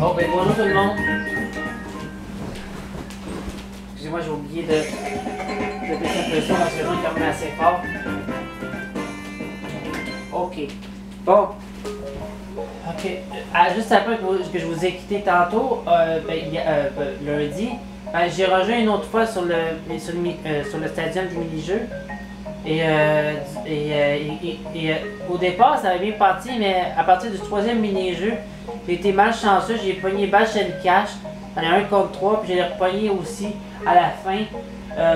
Bon, bonjour tout le monde. Excusez-moi, j'ai oublié de, de un peu son parce que le quand même assez fort. Ok. Bon. Ok. Euh, juste après que, je vous ai quitté tantôt, euh, ben, euh, ben, lundi, ben, j'ai rejoint une autre fois sur le, sur le, sur le stadium du mini-jeu. Et, euh, et, euh, et- et- euh, au départ, ça avait bien parti, mais à partir du troisième mini-jeu, j'ai été malchanceux, j'ai pogné and Cash, j'en ai un contre trois, puis j'ai repogné aussi à la fin,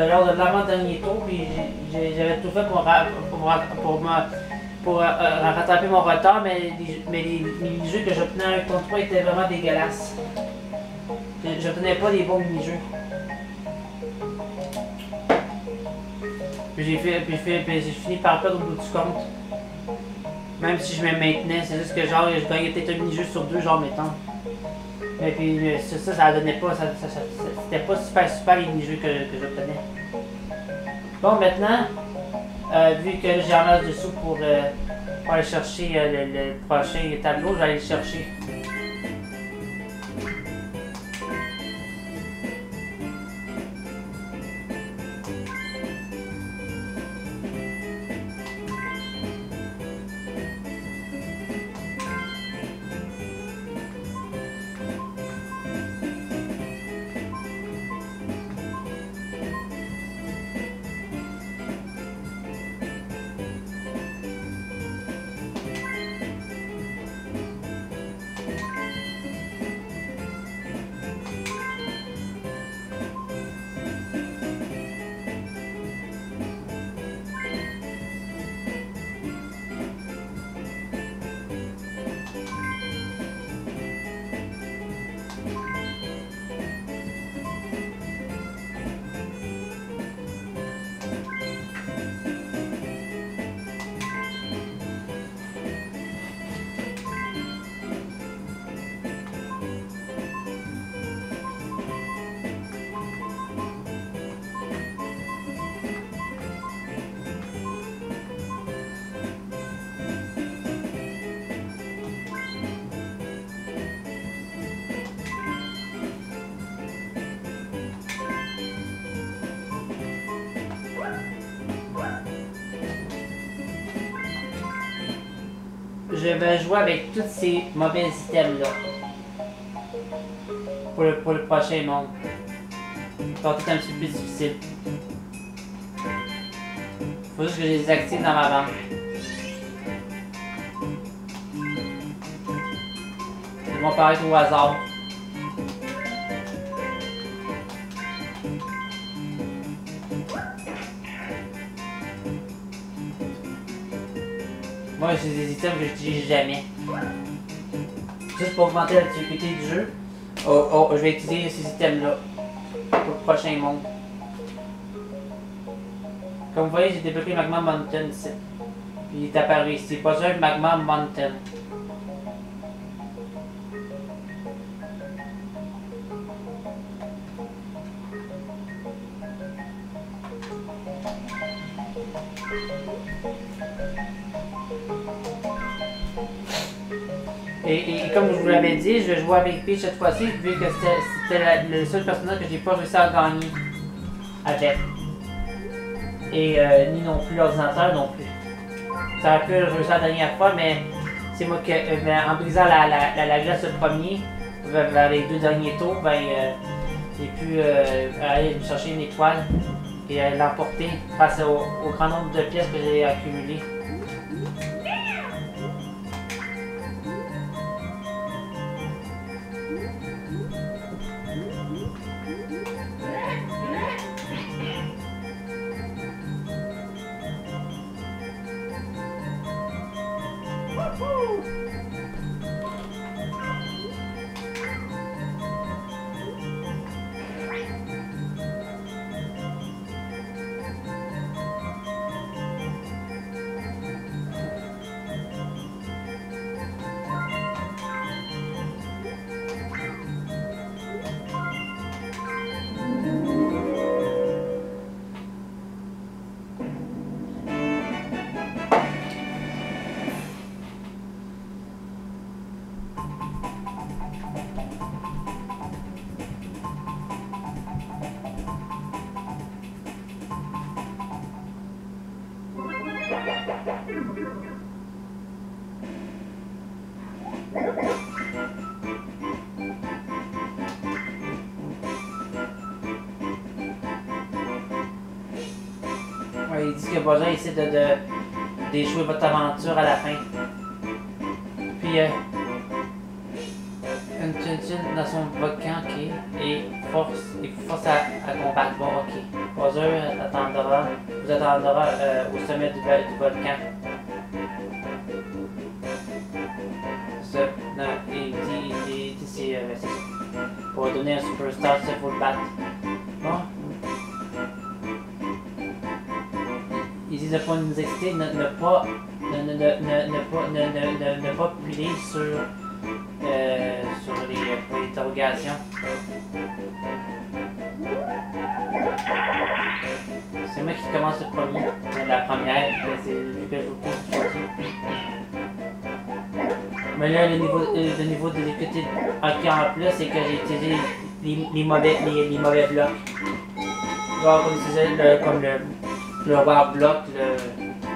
lors de l'avant-dernier tour, puis j'avais tout fait pour, pour, pour, pour, rattraper mon retard, mais les, mais les mini-jeux que j'obtenais un contre trois étaient vraiment dégueulasses. Je- J'obtenais pas des bons mini-jeux. Puis j'ai fait, puis puis j'ai fini par perdre au bout du compte. Même si je me maintenais, c'est juste que genre je gagnais peut-être un mini-jeu sur deux, genre mettons. Mais puis euh, ça, ça, ça donnait pas, ça, c'était pas super super les mini-jeux que, que j'obtenais. Bon maintenant, euh, vu que j'ai en masse de sous pour, euh, pour aller chercher euh, le, le prochain tableau, je vais aller le chercher. Je vais jouer avec tous ces mauvais items-là. Pour le, pour le prochain monde. Être un petit peu plus difficile. Faut juste que je les active dans ma banque. Ils vont paraître au hasard. Moi, j'ai des items que j'utilise jamais. Juste pour augmenter la difficulté du jeu, oh, oh, je vais utiliser ces items-là pour le prochain monde. Comme vous voyez, j'ai développé Magma Mountain ici. Puis il est apparu ici. Pas sûr Magma Mountain. Je vais jouer avec Peach cette fois-ci, vu que c'était le seul personnage que j'ai pas réussi à gagner avec. Et euh, ni non plus l'ordinateur non plus. Ça aurait pu réussir la dernière fois, mais c'est moi qui, euh, ben, en brisant la, la, la, la glace le premier, vers, les deux derniers tours, ben, euh, j'ai pu aller me chercher une étoile et l'emporter face au grand nombre de pièces que j'ai accumulées. Besoin de, de d'échouer votre aventure à la fin. Puis, euh, une tuntune dans son volcan, ok, et force, il force à, combattre. Bon, ok. Bowser attendra, vous attendra euh, au sommet du, vo- du volcan. Ça. Non, il dit, il dit, c'est, euh. Pour donner un superstar, il faut le battre. Exciter, ne, ne pas, ne, ne, ne, pas, ne, ne, pas appuyer sur, euh, sur les, pour les interrogations. C'est moi qui commence le premier, euh, la première, que c'est que je vous. Mais là, le niveau, euh, le niveau de difficulté ok, en plus, c'est que j'ai utilisé les, les mauvais, les, les mauvais blocs. Genre, comme le, comme le, le war block, le,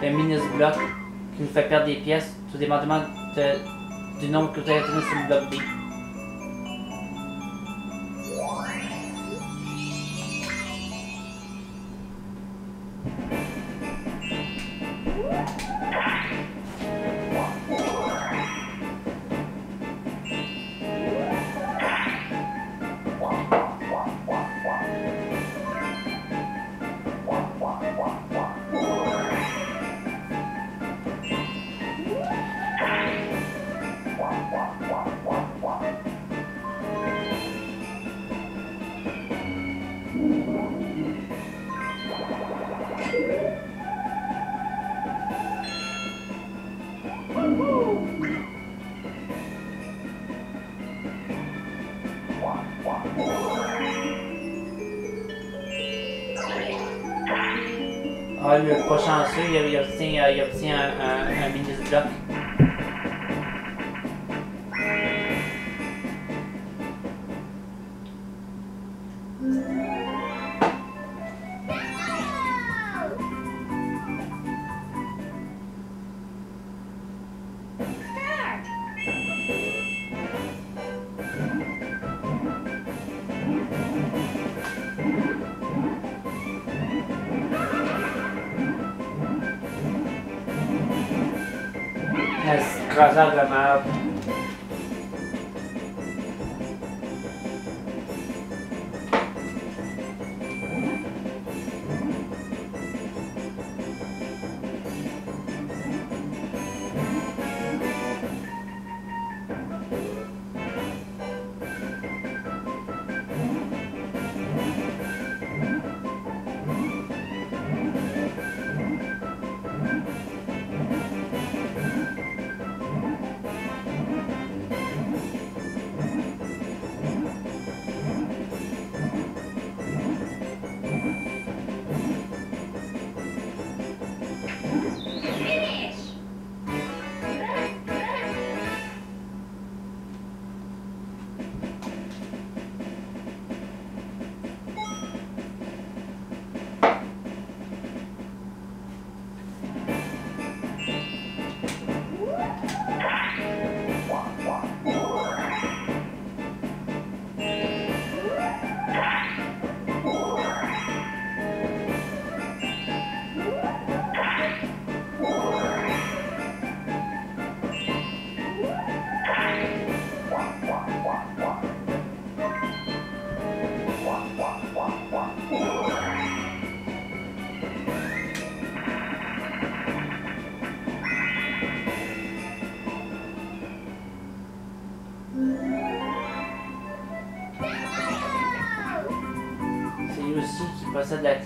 le minus block, qui nous fait perdre des pièces, tout dépendamment du nombre que vous avez tenu sur le bloc B. Un craseur de aussi qui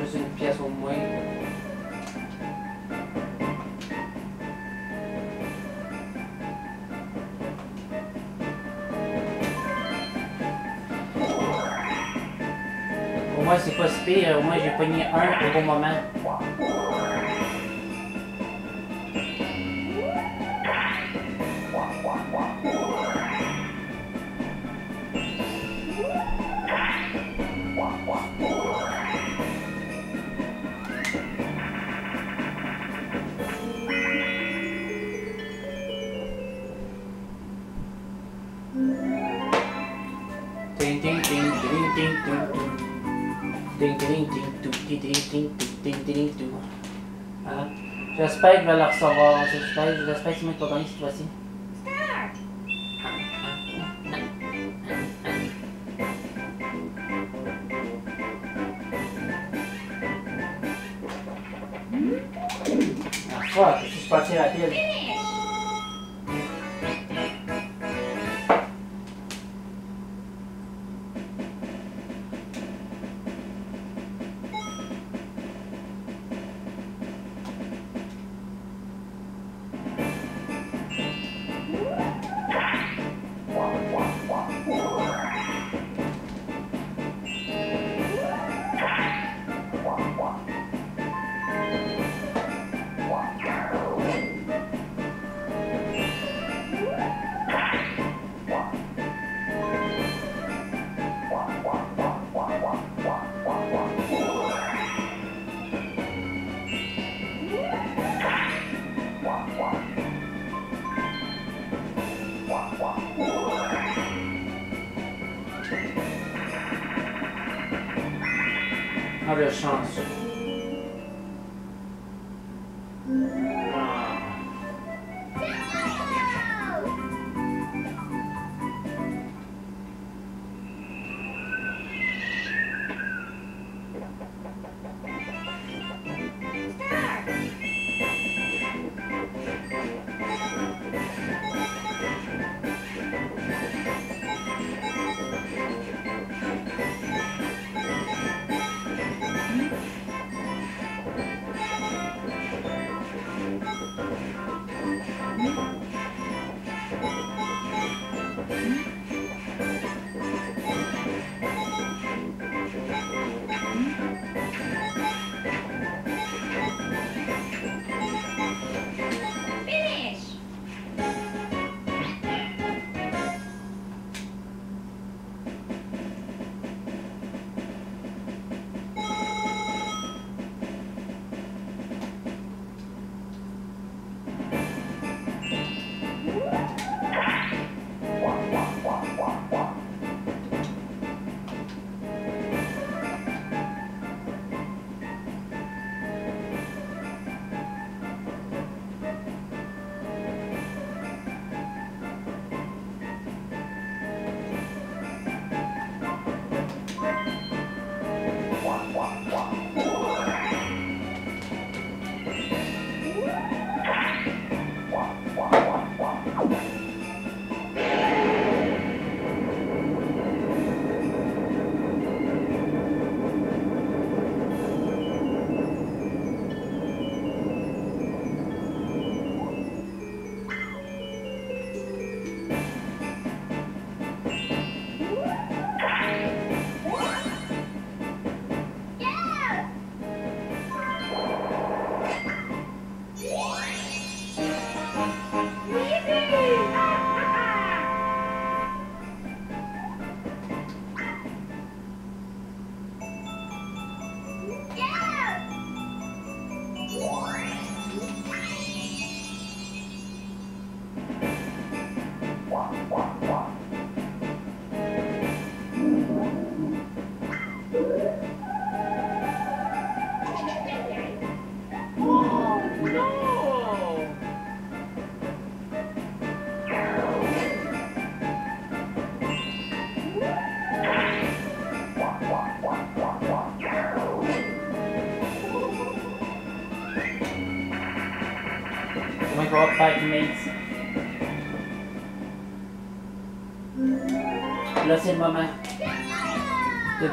Juste une pièce au moins. Au moins, c'est pas si pire. Au moins, j'ai pogné un au bon moment. Va la recevoir. J'espère, j'espère qu'il m'a pas gagné cette fois-ci. Ah je suis parti rapide. 他这上了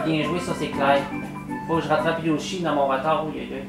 bien jouer, ça c'est clair. Faut que je rattrape Yoshi dans mon retard. Oui, oui,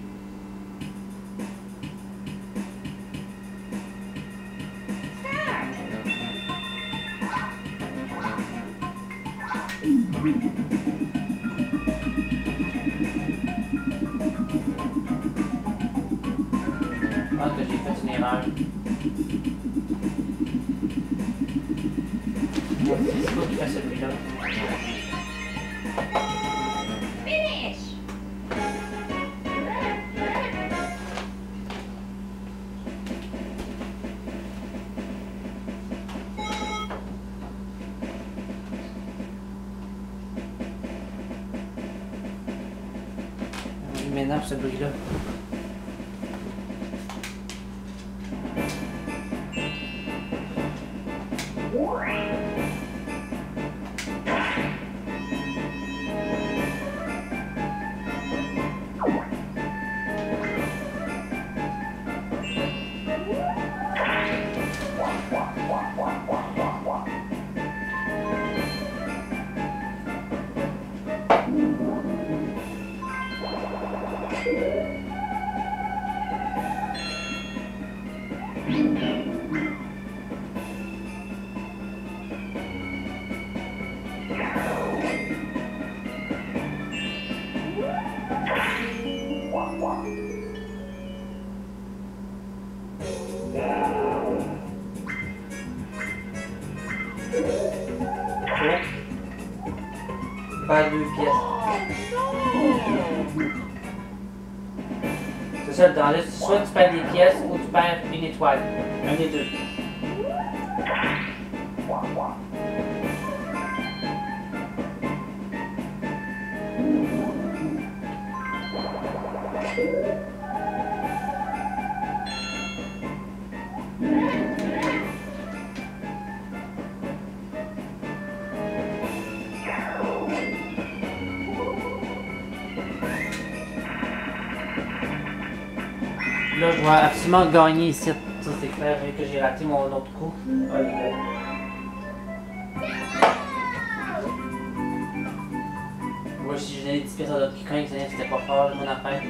perds une étoile. Un absolument gagner ici. Ça, c'est clair, vu que j'ai raté mon autre coup. Est là. Moi, si je donnais 10 pièces à d'autres quelqu'un, c'était pas fort, mon affaire.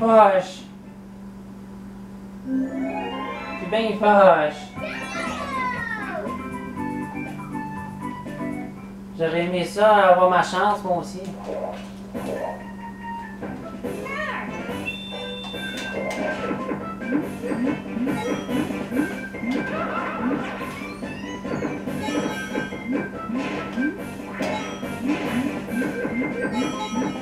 poche. C'est bien poche. J'aurais aimé ça avoir ma chance, moi aussi.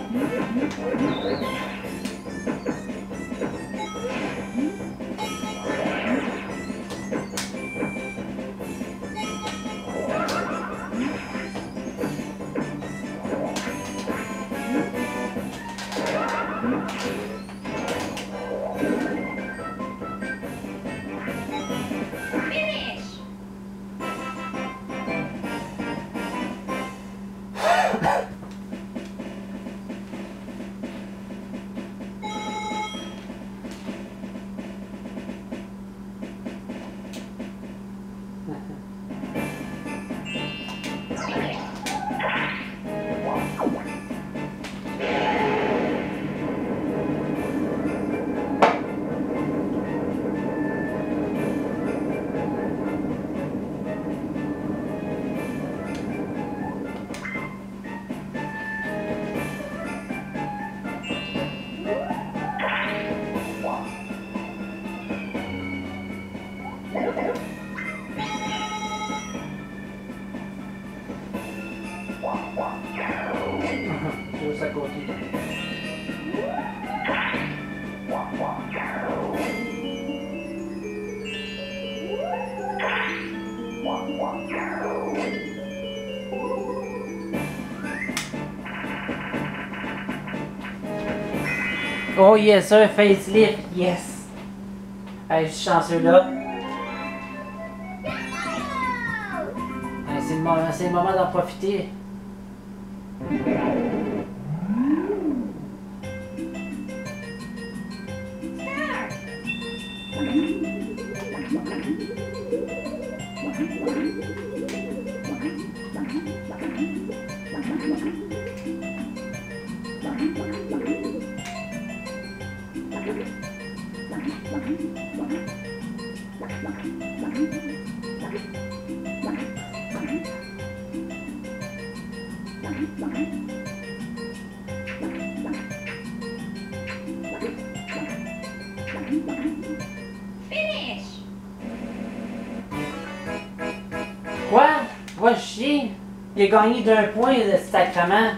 Oh yes, un facelift, yes! Hey, je suis chanceux là. Hey, c'est le moment, d'en profiter. A gagné d'un point, le sacrement.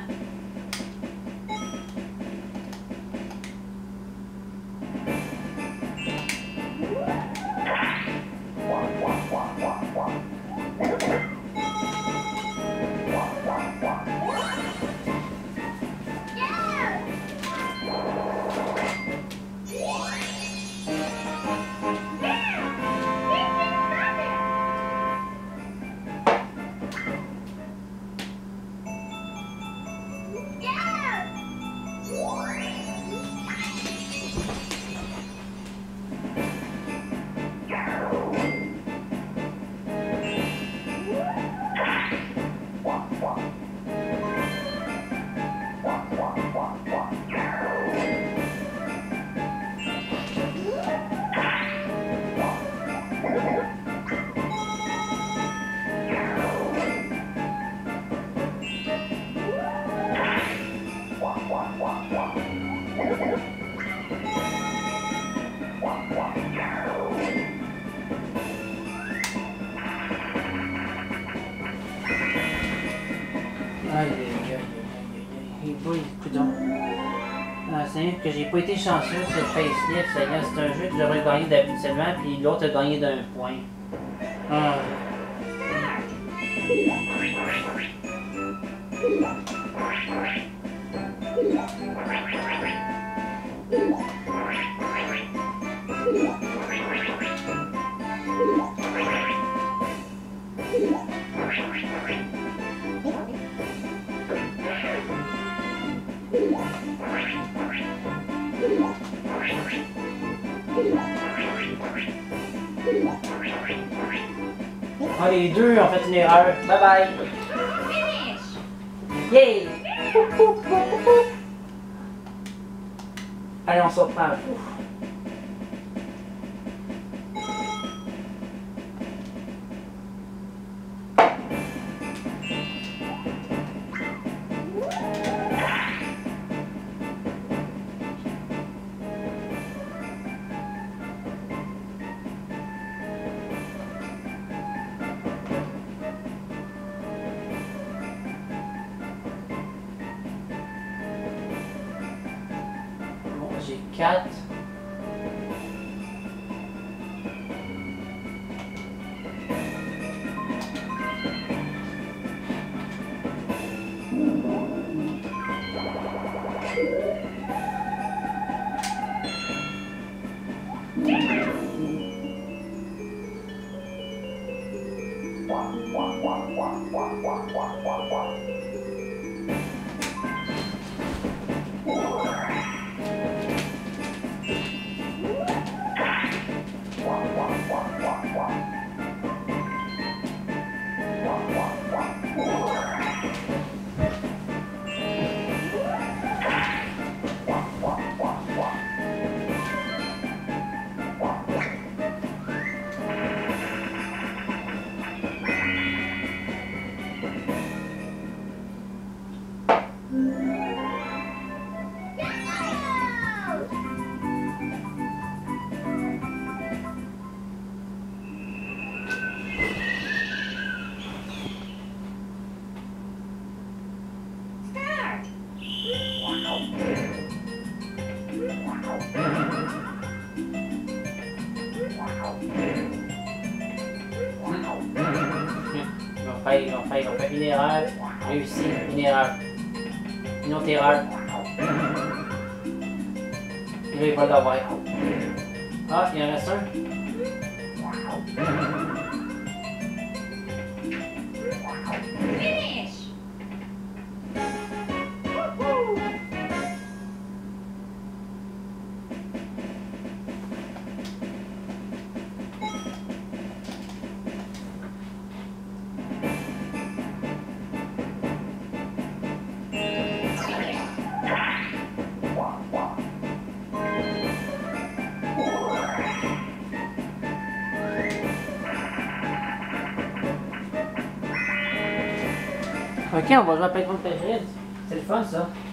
Pas été chanceux sur Facelift, c'est un jeu que j'aurais gagné d'habituellement, puis l'autre a gagné d'un les deux ont fait une erreur. Bye bye. Finish! Yay! Allez, on se reprend. Ouf. Faire, ils vont faire Ok, on va jouer à Pokémon Péril. C'est le fun ça. Finish!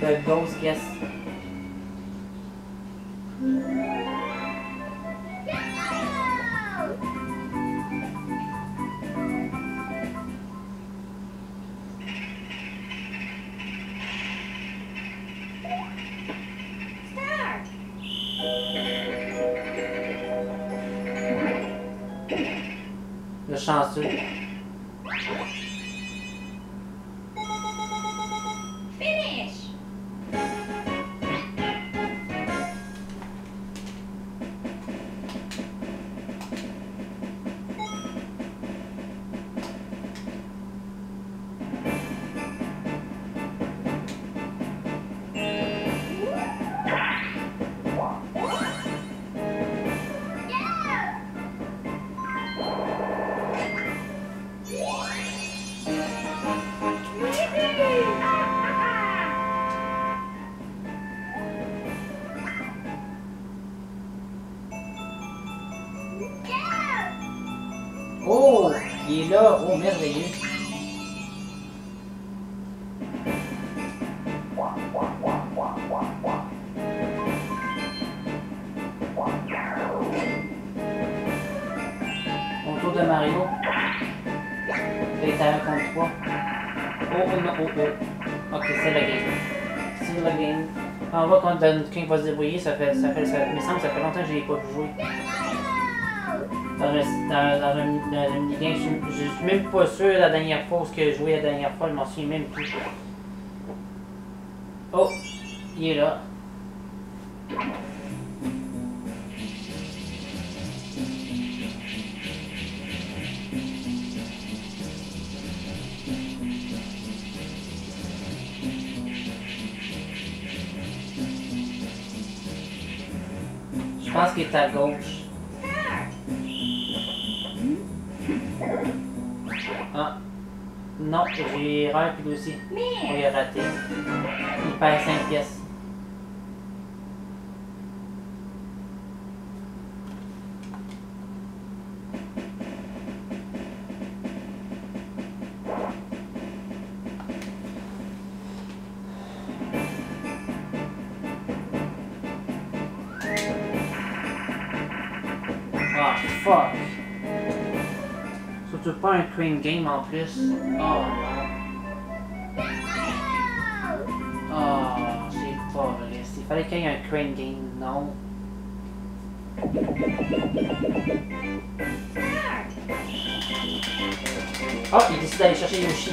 The ghost guest. Ça me semble que ça fait longtemps que je l'ai pas joué. Dans un, dans, un, minigame, je, je suis même pas sûr la dernière fois ce que j'ai joué la dernière fois, je m'en souviens même plus. Oh, il est là. Je pense qu'il est à gauche. Ah. Non, j'ai erreur puis lui aussi. On a raté. Il perd 5 pièces. Crane game en plus. Oh non. Oh, c'est pas vrai. Il fallait qu'il y ait un crane game, non. Oh, il décide d'aller chercher Yoshi.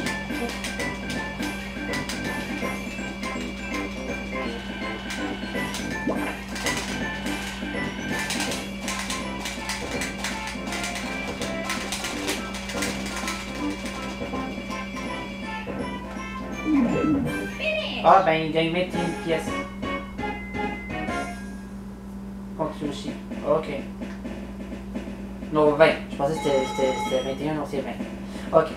Ah, ben il vient mettre une pièce. Contre Yoshi. Ok. Non, 20. Je pensais que c'était 21, non, c'est 20. Ok.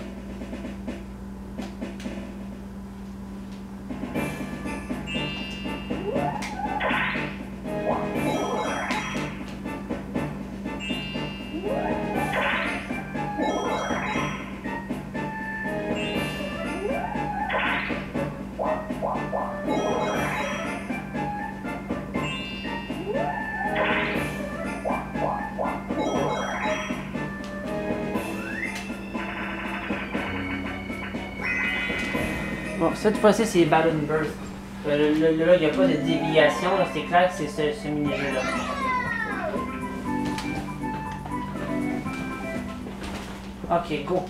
Cette fois-ci, c'est Battle Burst. Euh, là, il n'y a pas de déviation. C'est clair que c'est ce, ce mini-jeu-là. Ok, go.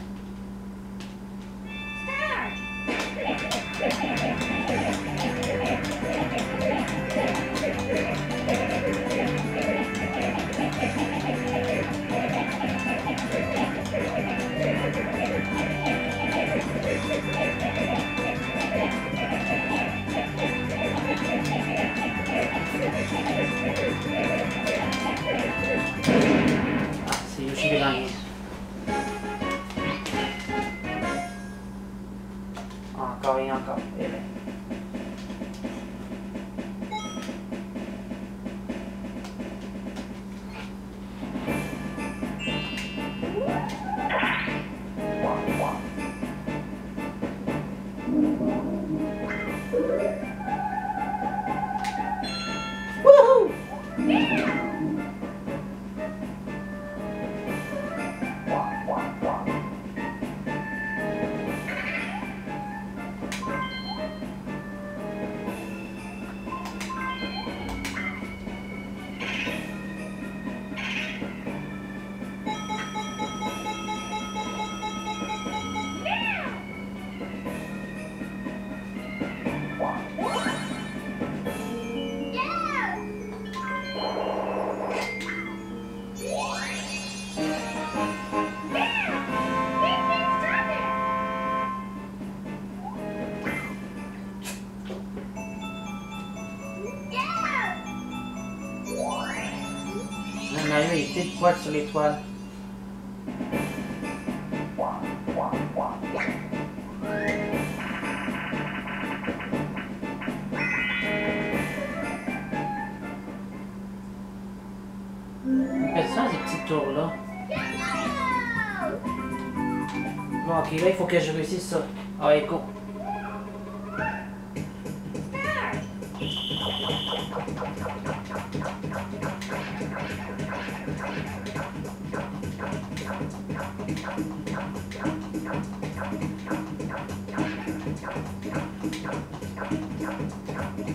Start. Ah, c'est complexity one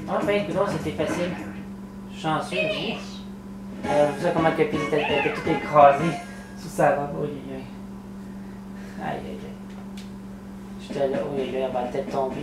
Ah, ben, écoute, c'était facile. Chanceux, oui. Finish. Euh, vous savez comment que Pete était, tout écrasé sous sa robe? Oh, aïe, aïe. Aïe, aïe. J'étais là, oh, aïe, aïe, elle va peut-être tomber.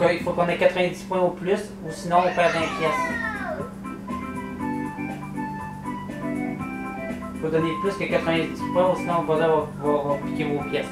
Il faut qu'on ait 90 points au plus, ou sinon on perd 20 pièces. Faut donner plus que 90 points, ou sinon Bowser va, va, va piquer vos pièces.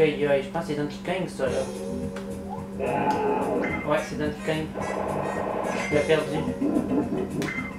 oi, oi, espaço identifiquem, senhora. acidente de canino Da perdi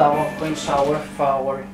the open shower flower.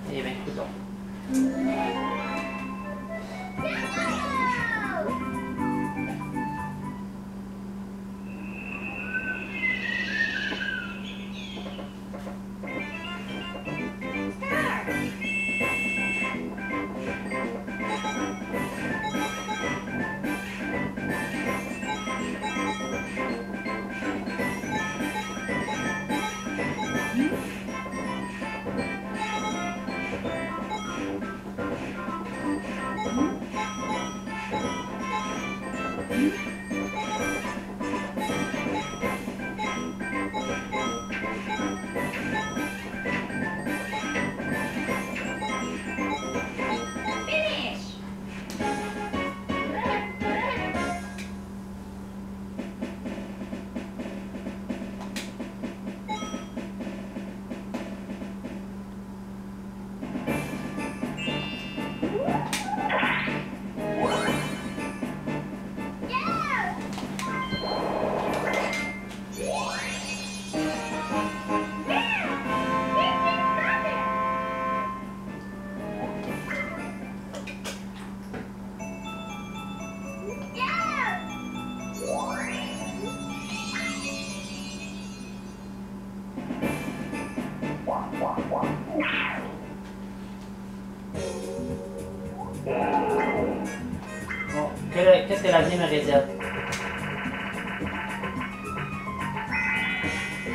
Me réserve?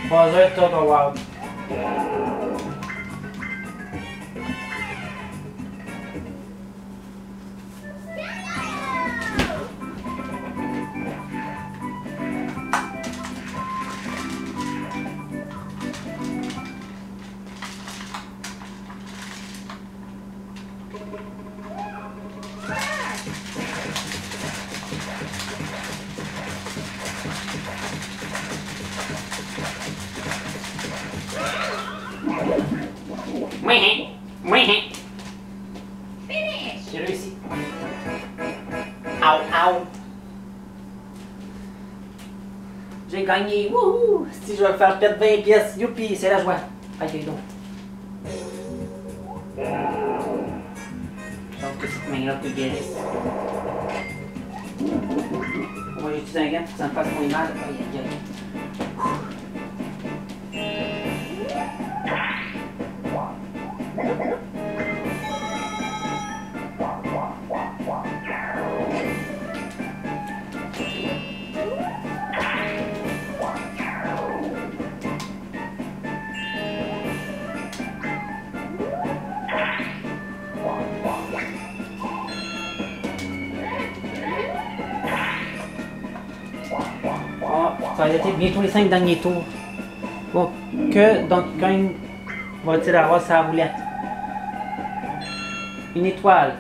3 heures Total. J'ai gagné. Wouhou! Si je vais faire perdre 20 pièces. Youpi, c'est la joie. Aïe, donc. Pense que cette main-là peut guérir. Moi, j'utilise un gant pour que ça me fasse moins mal? Ça être bientôt les 5 derniers tours. Bon, que Donkey Kong va-t-il avoir sa roulette? Une étoile.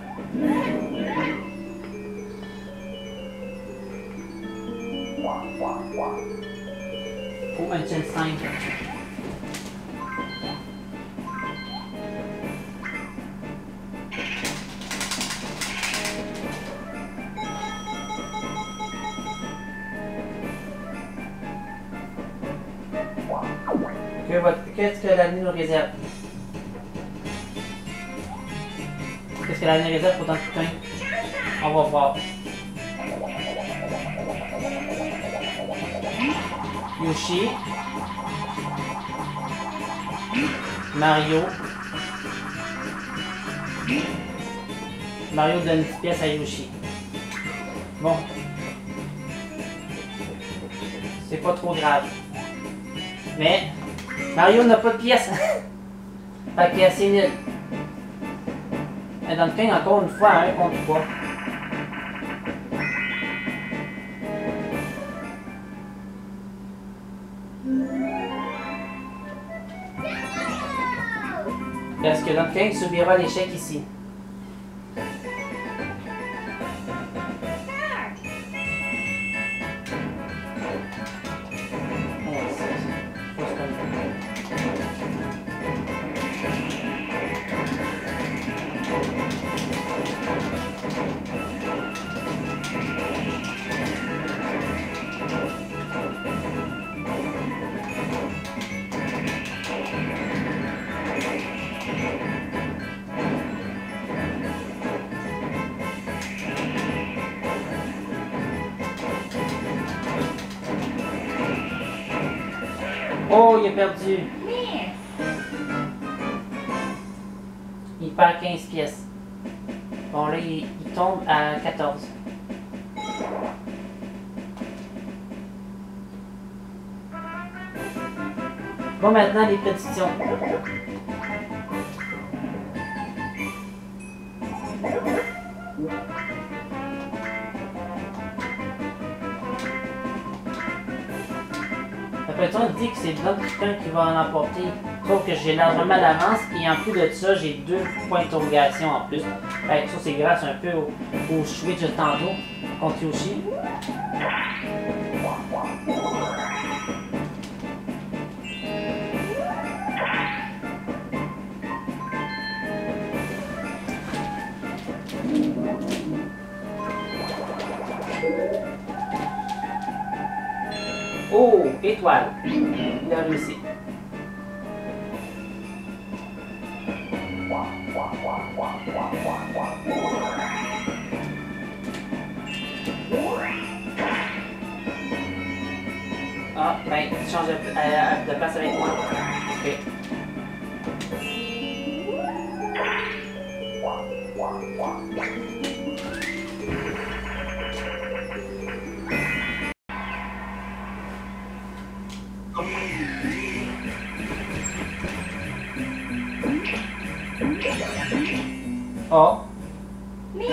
Yoshi. Mario. Mario donne une pièce à Yoshi. Bon. C'est pas trop grave. Mais Mario n'a pas de pièce. fait que c'est nul. Et dans le King, encore une fois, un contre 3. Est-ce que Don King subira l'échec ici? Prédictions. Après on dit que c'est Donkey Kong qui va en emporter. Sauf que j'ai largement l'avance et en plus de ça, j'ai deux points d'interrogation en plus. Fait que ça, c'est grâce un peu au, au switch de tantôt contre Yoshi. Étoile. Il a réussi. Ah, ben, tu changes de, euh, de place avec moi. A. Miss.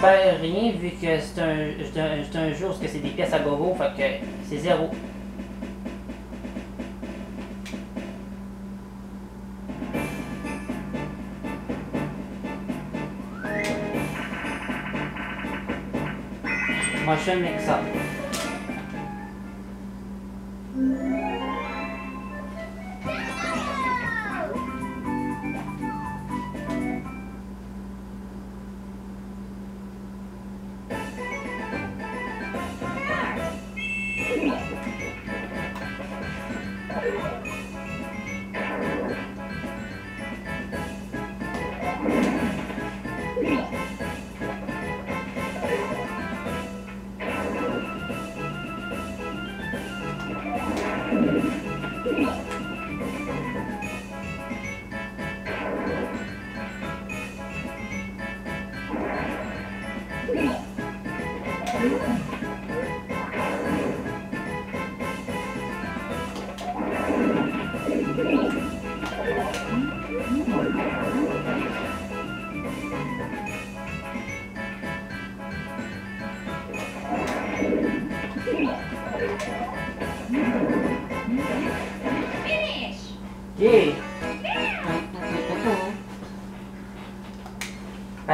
Il rien vu que c'est un, un, un jeu où c'est des pièces à gogo, fait que c'est zéro. Motion mix-up.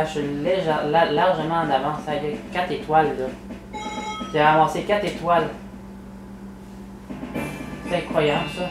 Je suis la- largement en avance. Ça y est, 4 étoiles, là. J'ai avancé 4 étoiles. C'est incroyable, ça.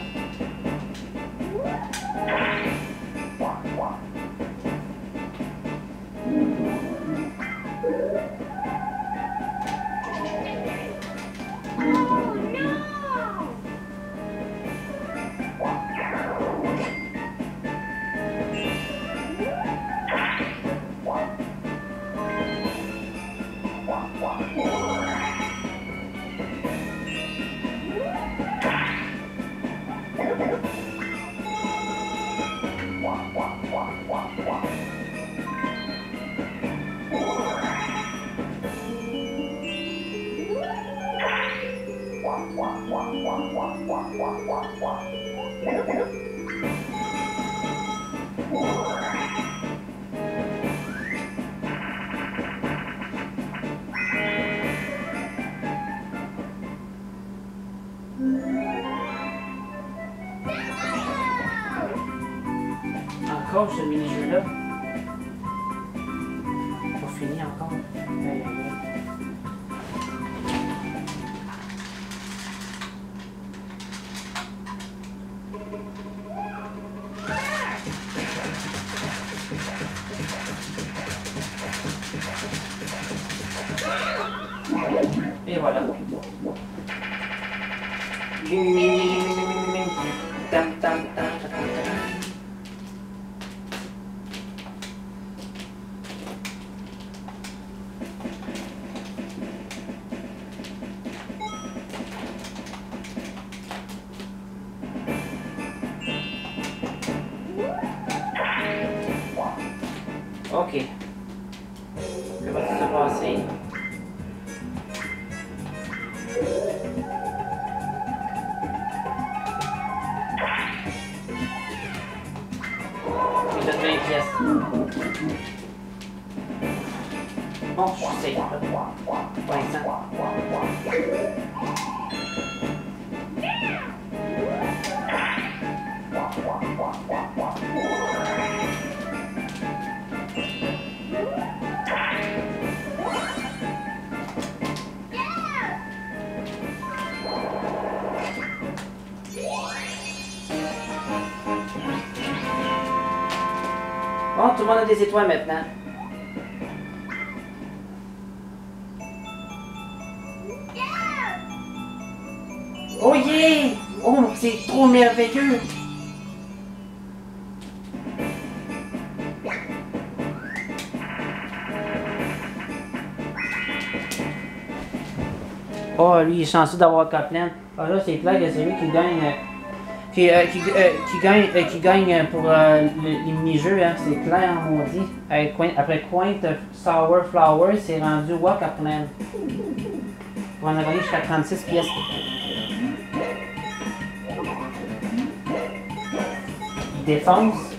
Le monde a des étoiles maintenant. Oh yeah! Oh, c'est trop merveilleux! Oh, lui, il est chanceux d'avoir Copland. Ah là, c'est clair que c'est lui qui gagne. Qui, euh, qui, euh, qui gagne, euh, qui gagne pour euh, le- les mini-jeux, hein, c'est clair, on dit. Après Quaint Sour Flower, c'est rendu Walk Upland. On en a gagné jusqu'à 36 pièces. Il.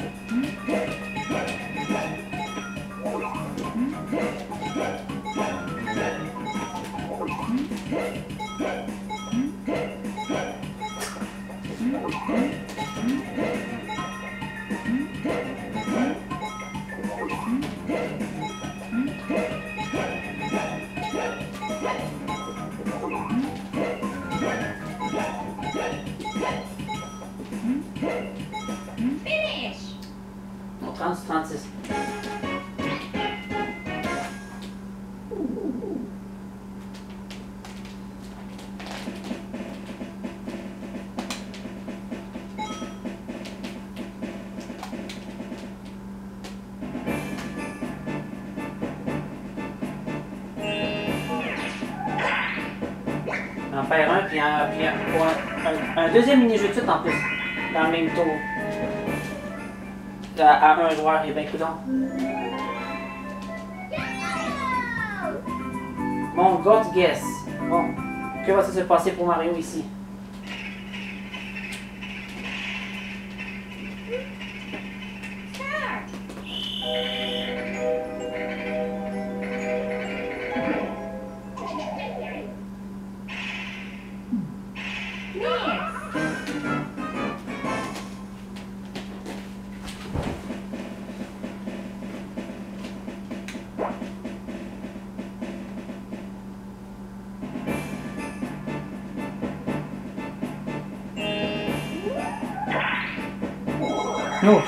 Deuxième mini-jeu de suite en plus, dans le même tour. À, à un joueur, et ben coudonc. Mon God guess. Bon, que va-t-il se passer pour Mario ici?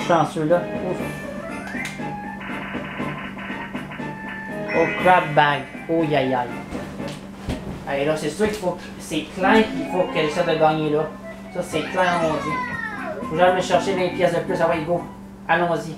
Chanceux là. Ouf. Oh, crab bag. Oh, aïe aïe. Allez, là, c'est sûr qu'il faut. C'est clair qu'il faut qu'elle essaie de gagner là. Ça, c'est clair, on dit. Faut que me chercher 20 pièces de plus. Ah ouais, go. Allons-y.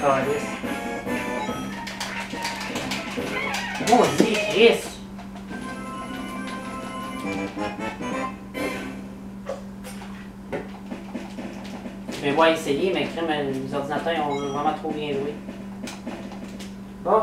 Carlis. Maudit Chris! Je vais voir essayer, mais crème, les ordinateurs ont vraiment trop bien joué. Bon.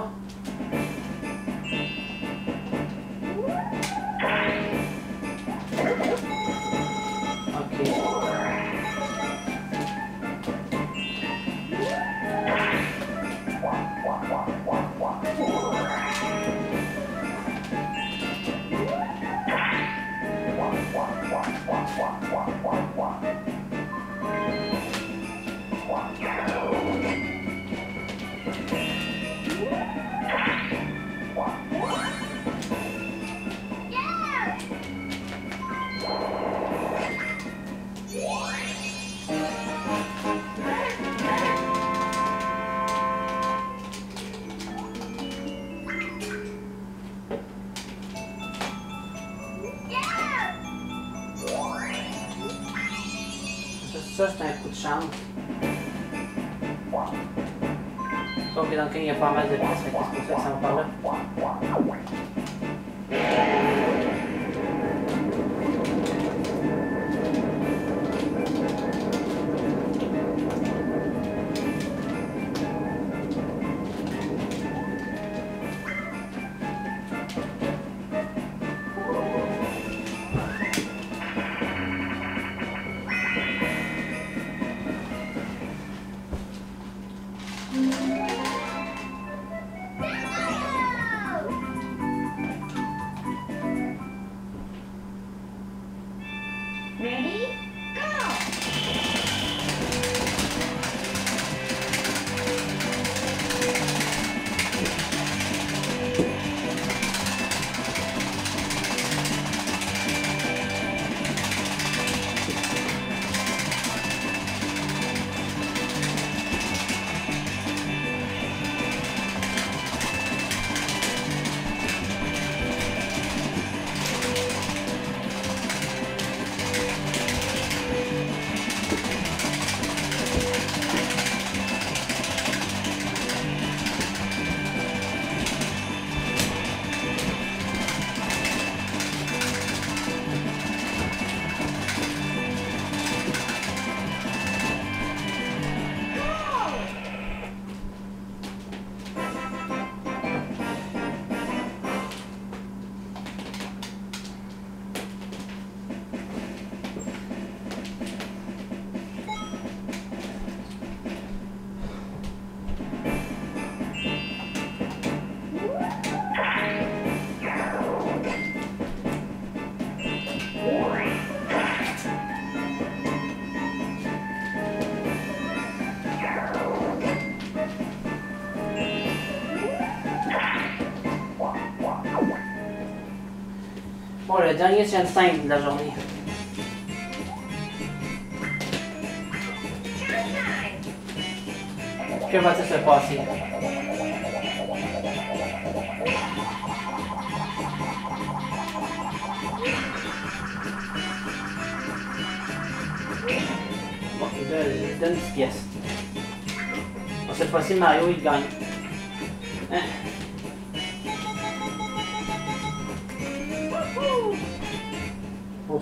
Dernier Sunstein de la journée. Que va-t-il se passer? Bon, il donne, il donne 10 pièces. Bon, cette fois-ci, Mario, il gagne. Hein?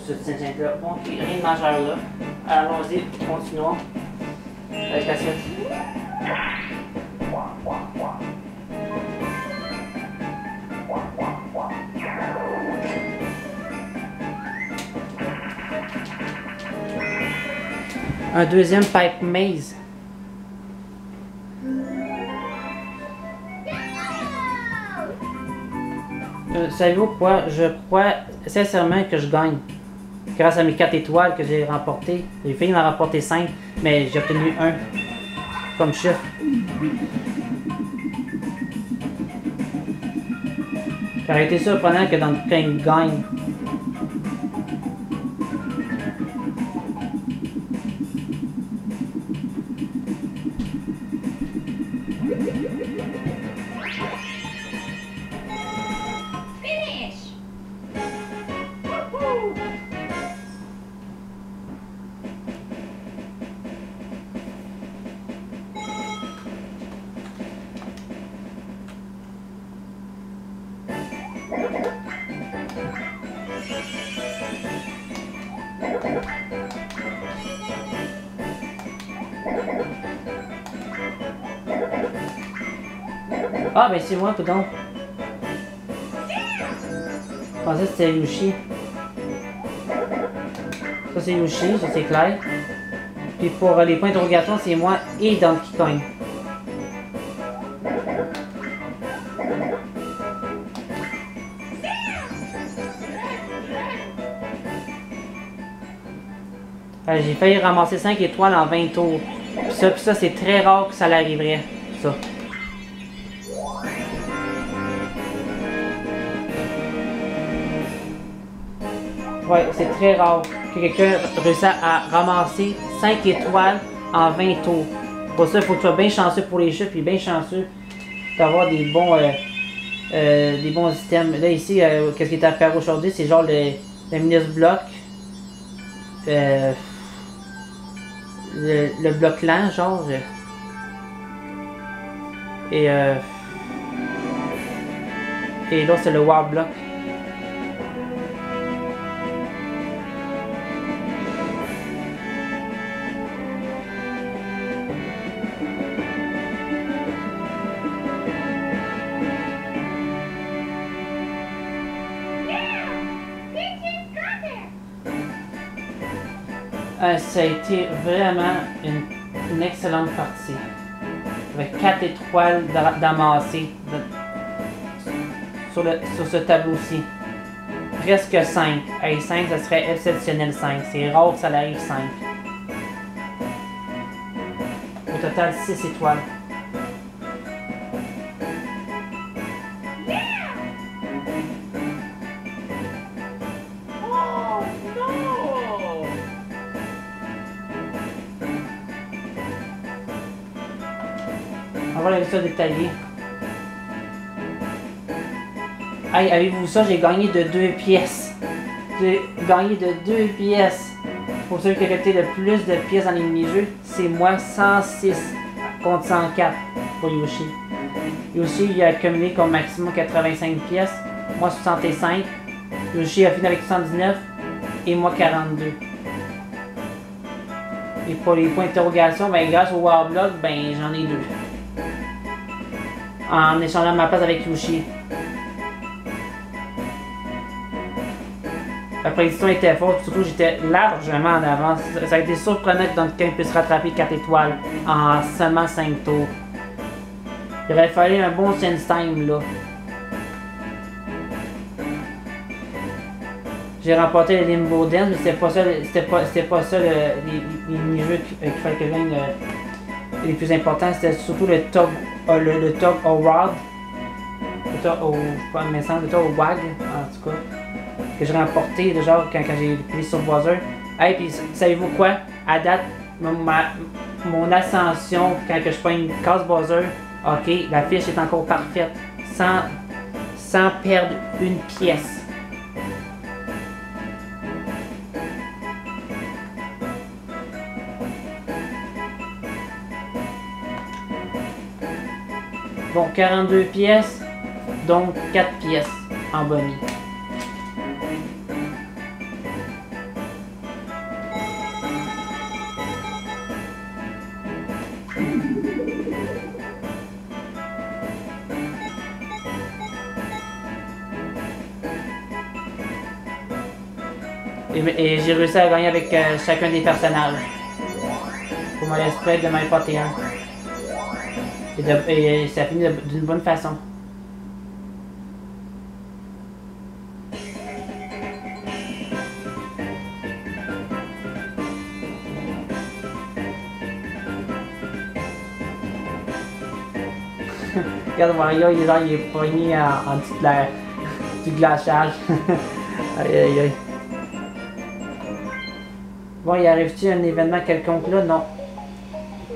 Ce. Bon, puis rien de majeur là. Allons-y, continuons. Avec la suite. Un deuxième pipe maze. Euh, Savez-vous quoi? Je crois sincèrement que je gagne. Grâce à mes 4 étoiles que j'ai remportées. J'ai failli en remporter 5, mais j'ai obtenu 1 comme chiffre. Ça aurait été surprenant que dans le gagne. Ah, c'est moi, tout donc. Je pensais que Yoshi. Ça, c'est Yoshi, ça, c'est Claire. Puis pour euh, les points d'interrogation, c'est moi et Donkey Kong. Euh, J'ai failli ramasser 5 étoiles en 20 tours. Puis ça, puis ça c'est très rare que ça l'arriverait. Ça. C'est très rare que quelqu'un réussisse à ramasser 5 étoiles en 20 tours. Pour ça, il faut que tu sois bien chanceux pour les chiffres et bien chanceux d'avoir des bons euh, euh, des bons systèmes. Là ici, euh, qu'est-ce qui est apparu aujourd'hui, c'est genre le, minus bloc. Le, bloc lent, genre. Et et là c'est le war block. Euh, ça a été vraiment une, excellente partie. Avec 4 étoiles d'a- d'amassées sur, sur ce tableau-ci. Presque 5. Hey, 5, ça serait exceptionnel 5. C'est rare que ça arrive 5. Au total, 6 étoiles. Résultats détaillés. Hey, avez-vous ça? J'ai gagné de 2 pièces. J'ai gagné de 2 pièces. Pour celui qui a collecté le plus de pièces dans les mini-jeux, c'est moi 106 contre 104 pour Yoshi. Yoshi a accumulé comme maximum 85 pièces, moi 65. Yoshi a fini avec 79 et moi 42. Et pour les points d'interrogation, ben grâce au Warblock, ben j'en ai deux. En échangeant ma place avec Yoshi. La prédiction était forte, surtout j'étais largement en avance. Ça- a été surprenant que Duncan puisse rattraper 4 étoiles en seulement 5 tours. Il aurait fallu un bon sense time là. J'ai remporté le Limbo Dance, mais c'était pas ça, pas, pas ça le- les, les mini-jeux qu'il qu'il fallait que je euh, les plus importants. C'était surtout le Tug, euh, le, le Tug Award. Le Tug au, pas, il me semble, le Tug au WAG, en tout cas. que j'ai remporté, genre, quand, j'ai pris sur Bowser. Hey, puis savez-vous quoi? À date, ma- mon ascension, quand je prends une case Bowser, ok, la fiche est encore parfaite, sans, sans perdre une pièce. Bon, 42 pièces, donc 4 pièces en bonus. Et, j'ai réussi à gagner avec euh, chacun des personnages. Pour mon esprit de m'en porter un. Et, de- et ça finit d'une bonne façon. Regarde Mario, il est, genre, il est pogné en, en la- du glaçage. aïe aïe aïe. Bon, il arrive-tu un événement quelconque là? Non.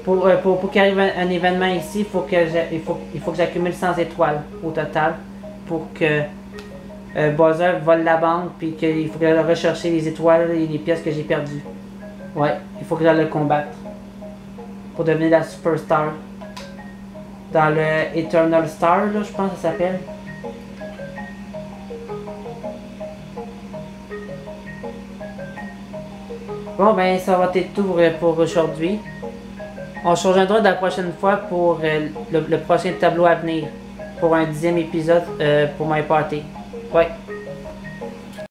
Pour, euh, pour, pour qu'il arrive un, événement ici, il faut que il faut, il faut que j'accumule 100 étoiles au total pour que euh, Bowser vole la banque puis qu'il faut que j'aille rechercher les étoiles et les pièces que j'ai perdues. Ouais, il faut que j'aille le combattre pour devenir la superstar. Dans le Eternal Star, là, je pense que ça s'appelle. Bon, ben, ça va être tout euh, pour aujourd'hui. On se rejoindra la prochaine fois pour euh, le, le prochain tableau à venir. Pour un dixième épisode euh, pour My Party. Ouais.